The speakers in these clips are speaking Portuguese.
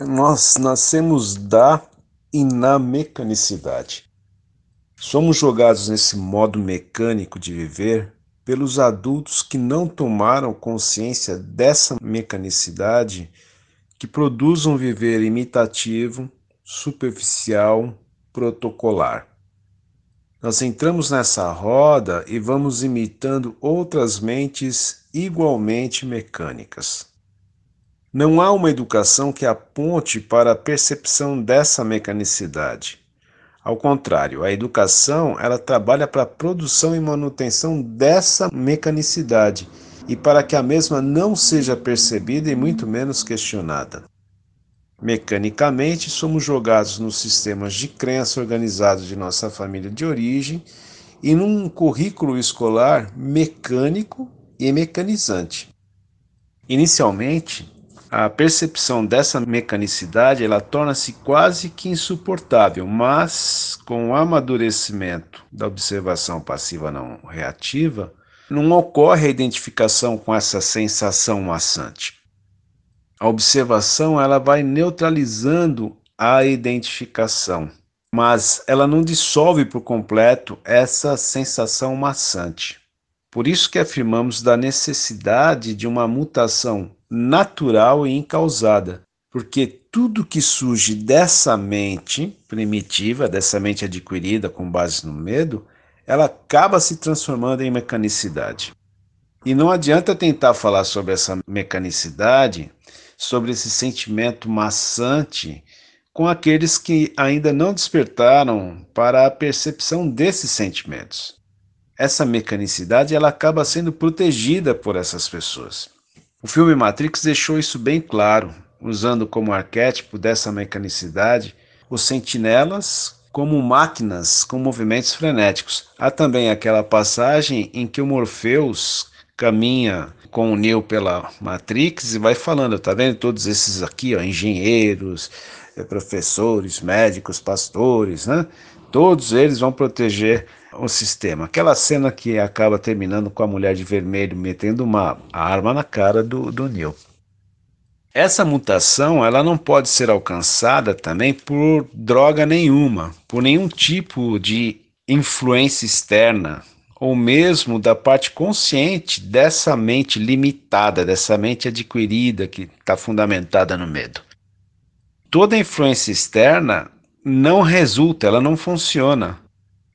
Nós nascemos da e na mecanicidade. Somos jogados nesse modo mecânico de viver pelos adultos que não tomaram consciência dessa mecanicidade que produz um viver imitativo, superficial, protocolar. Nós entramos nessa roda e vamos imitando outras mentes igualmente mecânicas. Não há uma educação que aponte para a percepção dessa mecanicidade. Ao contrário, a educação ela trabalha para a produção e manutenção dessa mecanicidade e para que a mesma não seja percebida e muito menos questionada. Mecanicamente, somos jogados nos sistemas de crença organizados de nossa família de origem e num currículo escolar mecânico e mecanizante. Inicialmente, a percepção dessa mecanicidade ela torna-se quase que insuportável, mas com o amadurecimento da observação passiva não reativa, não ocorre a identificação com essa sensação maçante. A observação ela vai neutralizando a identificação, mas ela não dissolve por completo essa sensação maçante. Por isso que afirmamos da necessidade de uma mutação natural e incausada, porque tudo que surge dessa mente primitiva, dessa mente adquirida com base no medo, ela acaba se transformando em mecanicidade. E não adianta tentar falar sobre essa mecanicidade sobre esse sentimento maçante com aqueles que ainda não despertaram para a percepção desses sentimentos. Essa mecanicidade ela acaba sendo protegida por essas pessoas. O filme Matrix deixou isso bem claro, usando como arquétipo dessa mecanicidade os sentinelas como máquinas com movimentos frenéticos. Há também aquela passagem em que o Morpheus caminha com o Neo pela Matrix e vai falando, tá vendo? Todos esses aqui, ó, engenheiros, eh, professores, médicos, pastores, né? Todos eles vão proteger o sistema. Aquela cena que acaba terminando com a mulher de vermelho metendo uma arma na cara do, do Neo. Essa mutação ela não pode ser alcançada também por droga nenhuma, por nenhum tipo de influência externa, ou mesmo da parte consciente dessa mente limitada, dessa mente adquirida que está fundamentada no medo. Toda influência externa não resulta, ela não funciona,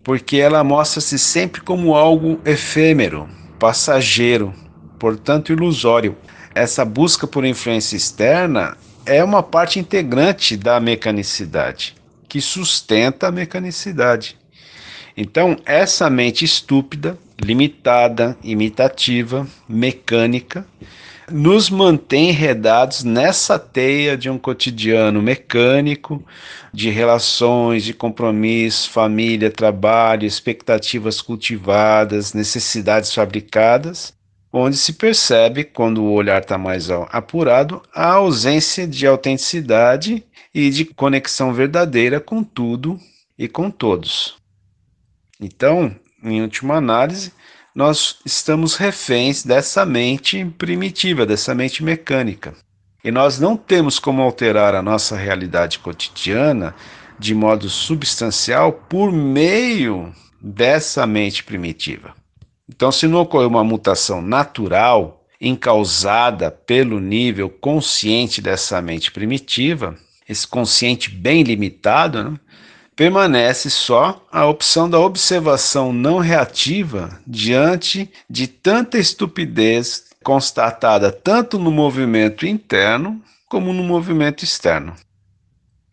porque ela mostra-se sempre como algo efêmero, passageiro, portanto ilusório. Essa busca por influência externa é uma parte integrante da mecanicidade, que sustenta a mecanicidade. Então, essa mente estúpida, limitada, imitativa, mecânica, nos mantém enredados nessa teia de um cotidiano mecânico, de relações, de compromisso, família, trabalho, expectativas cultivadas, necessidades fabricadas, onde se percebe, quando o olhar está mais apurado, a ausência de autenticidade e de conexão verdadeira com tudo e com todos. Então, em última análise, nós estamos reféns dessa mente primitiva, dessa mente mecânica. E nós não temos como alterar a nossa realidade cotidiana de modo substancial por meio dessa mente primitiva. Então, se não ocorrer uma mutação natural, encausada pelo nível consciente dessa mente primitiva, esse consciente bem limitado, né, permanece só a opção da observação não reativa diante de tanta estupidez constatada tanto no movimento interno como no movimento externo.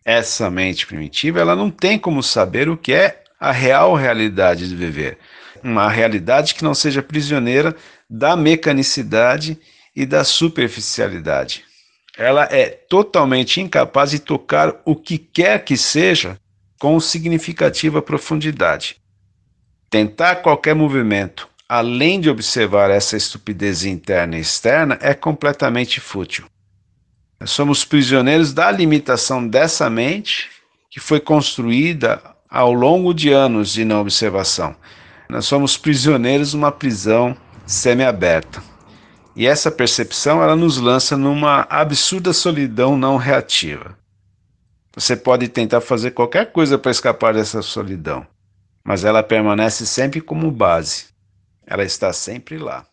Essa mente primitiva, ela não tem como saber o que é a real realidade de viver, uma realidade que não seja prisioneira da mecanicidade e da superficialidade. Ela é totalmente incapaz de tocar o que quer que seja com significativa profundidade. Tentar qualquer movimento, além de observar essa estupidez interna e externa, é completamente fútil. Nós somos prisioneiros da limitação dessa mente que foi construída ao longo de anos de não observação. Nós somos prisioneiros de uma prisão semi-aberta. E essa percepção ela nos lança numa absurda solidão não reativa. Você pode tentar fazer qualquer coisa para escapar dessa solidão, mas ela permanece sempre como base. Ela está sempre lá.